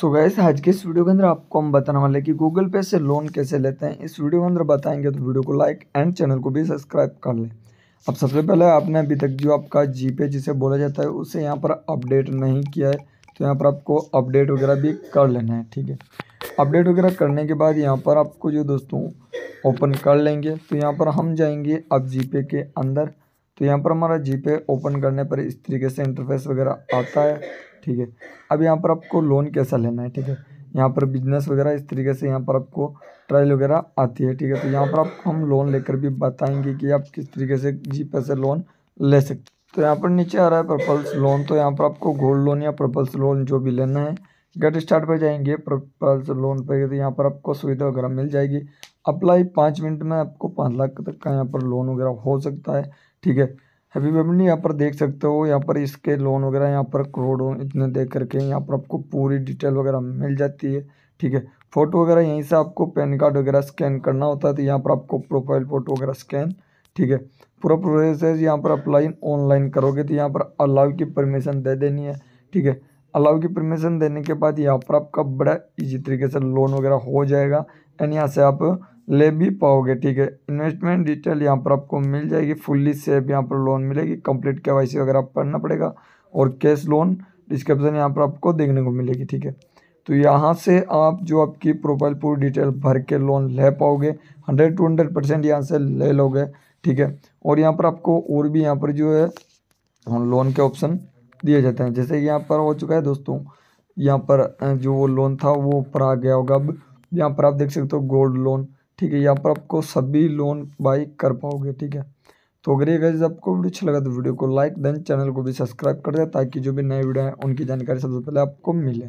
सो gas आज के इस वीडियो के अंदर आपको हम बताने वाले कि गूगल पे से लोन कैसे लेते हैं। इस वीडियो के अंदर बताएँगे तो वीडियो को लाइक एंड चैनल को भी सब्सक्राइब कर लें। अब सबसे पहले आपने अभी तक जो आपका जीपे जिसे बोला जाता है, उसे यहाँ पर अपडेट नहीं किया है। तो यहाँ पर आपको अपडेट वगैरह भी कर लेना है, ठीक है? अपडेट वगैरह करने के बाद यहाँ पर आपको जो दोस्तों ओपन कर लेंगे। तो यहाँ पर हम जाएँगे अब जी के अंदर। तो यहाँ पर हमारा जी ओपन करने पर इस तरीके से इंटरफेस वगैरह आता है, ठीक है। अब यहाँ पर आपको लोन कैसा लेना है, ठीक है? यहाँ पर बिज़नेस वगैरह इस तरीके से यहाँ पर आपको ट्रायल वगैरह आती है, ठीक है। तो यहाँ पर आपको हम लोन लेकर भी बताएँगे कि आप किस तरीके से जी पे से लोन ले सकते तो यहाँ पर नीचे आ रहा है पर्पल्स लोन तो यहाँ पर आपको गोल्ड लोन या पर्पल्स लोन जो भी लेना है गेट स्टार्ट पर जाएँगे पर्पल्स लोन पर तो यहाँ पर आपको सुविधा वगैरह मिल जाएगी। अप्लाई पाँच मिनट में आपको पाँच लाख तक का यहाँ पर लोन वगैरह हो सकता है, ठीक है? हैप्पी फैमिली यहाँ पर देख सकते हो? यहाँ पर इसके लोन वगैरह यहाँ पर करोड़ों इतने देख करके यहाँ पर आपको पूरी डिटेल वगैरह मिल जाती है, ठीक है? फ़ोटो वगैरह यहीं से आपको पैन कार्ड वगैरह स्कैन करना होता है तो यहाँ पर आपको प्रोफ़ाइल फ़ोटो वगैरह स्कैन ठीक है? पूरा प्रोसेस यहाँ पर अप्लाई ऑनलाइन करोगे तो यहाँ पर अलाउ की परमिशन दे देनी है, ठीक है? अलाउ की परमिशन देने के बाद यहाँ पर आपका बड़ा इजी तरीके से लोन वगैरह हो जाएगा। एंड यहाँ से आप ले भी पाओगे, ठीक है? इन्वेस्टमेंट डिटेल यहाँ पर आपको मिल जाएगी। फुल्ली सेफ़ यहाँ पर लोन मिलेगी। कंप्लीट के वाई वगैरह पढ़ना पड़ेगा। और कैश लोन डिस्क्रिप्शन यहाँ पर आपको देखने को मिलेगी, ठीक है? तो यहाँ से आप जो आपकी प्रोफ़ाइल पूरी डिटेल भर के लोन ले पाओगे हंड्रेड टू हंड्रेड परसेंट यहाँ से ले लोगे, ठीक है? और यहाँ पर आपको और भी यहाँ पर जो है लोन के ऑप्शन दिए जाते हैं। जैसे यहाँ पर हो चुका है दोस्तों, यहाँ पर जो वो लोन था वो ऊपर आ गया होगा। अब यहाँ पर आप देख सकते हो गोल्ड लोन ठीक है। यहाँ पर आपको सभी लोन बाई कर पाओगे, ठीक है। तो अगर ये गैस आपको वीडियो अच्छा लगा तो वीडियो को लाइक देन चैनल को भी सब्सक्राइब कर दे ताकि जो भी नए वीडियो हैं उनकी जानकारी सबसे पहले आपको मिले।